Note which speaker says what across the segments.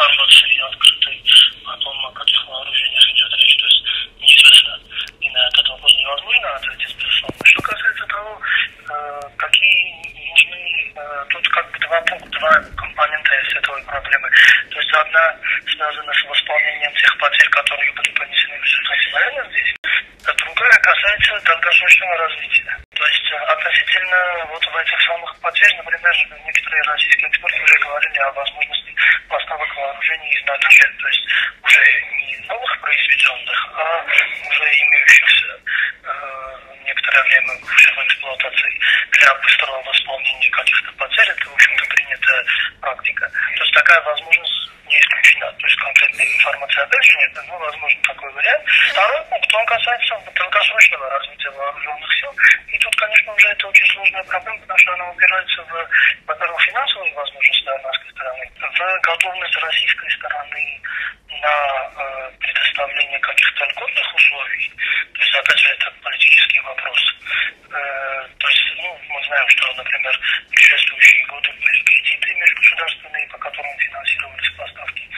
Speaker 1: информации открытой о том, о каких вооружениях идет речь. То есть, неизвестно, и на от этого можно невозможно ответить, безусловно. Что касается того, э, какие нужны, э, тут как бы два пункта, два компонента из этой проблемы. То есть, одна связана с восполнением тех потерь, которые были понесены в результате военных действий, а другая касается долгосрочного развития. То есть, э, относительно вот в этих самых потерь, например, некоторые российские эксперты уже говорили о возможности поставок вооружений из наличия, то есть уже не новых произведенных, а уже имеющихся э, некоторое время уже в эксплуатации для быстрого восполнения каких-то потерь. Это, в общем-то, принятая практика. То есть такая возможность не исключена. То есть конкретной информации опять же нет, но возможно такой вариант. Второй пункт, он касается долгосрочного развития вооруженных сил. И тут, конечно, уже это очень сложная проблема, потому что она упирается в, во-первых, финансовые возможности армянской стороны, в готовность российской стороны на э, предоставление каких-то льготных условий. То есть, опять же, это политический вопрос. Э, то есть, ну, мы знаем, что, например, предшествующие годы были кредиты межгосударственные, по которым финансировались поставки.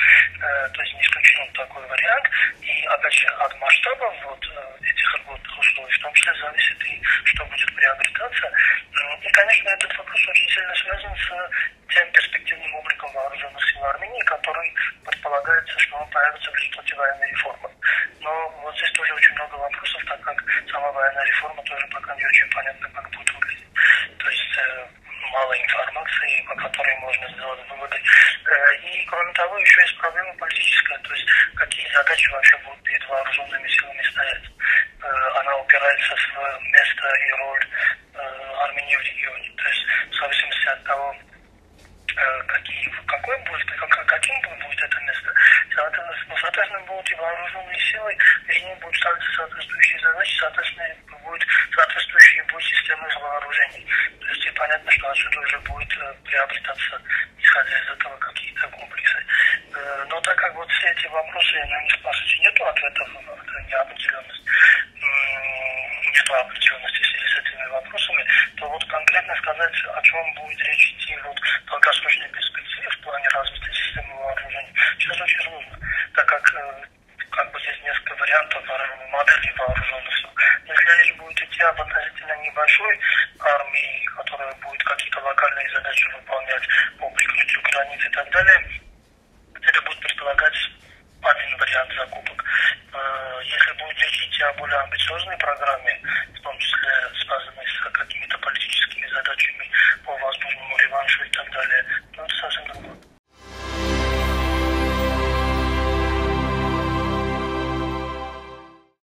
Speaker 1: Э, то есть, не исключен такой вариант. И, опять же, от масштабов вот этих льготных условий, в том числе зависит и что будет приобретаться. И, конечно, этот вопрос очень сильно связан с тем перспективным обликом вооруженных сил Армении, который предполагается, что он появится в результате военной реформы. Но вот здесь тоже очень много вопросов, так как сама военная реформа тоже пока не очень понятно, как будет выглядеть. То есть э, мало информации, по которой можно сделать выводы. Э, и, кроме того, еще есть проблема политическая, то есть какие задачи вообще будут перед вооруженными силами стоять. Э, она упирается в место и роль э, Армении в регионе. То есть в зависимости от того, э, какие, какой будет, каким будет это место, соответственно, будут и вооруженные силы, перед ним будут ставиться соответствующие задачи, соответственно, будет соответствующие будут системы вооружений. То есть и понятно, что отсюда уже будет э, приобретаться, исходя из этого, какие-то комплексы. Э, но так как вот все эти вопросы, на них, по сути, нету ответов, это неопределенность, нету определенности с этими вопросами, то вот конкретно сказать, о чем будет речь идти вот в долгосрочной перспективе в плане развития системы вооружений, сейчас очень сложно, так как э, как бы здесь несколько вариантов моделей вооруженных сил. Если речь будет идти об относительно небольшой армии, которая будет какие-то локальные задачи выполнять по прикрытию границ и так далее, это будет предполагать один вариант закупок. Э, если будет речь идти о более амбициозной программе, в том числе связанной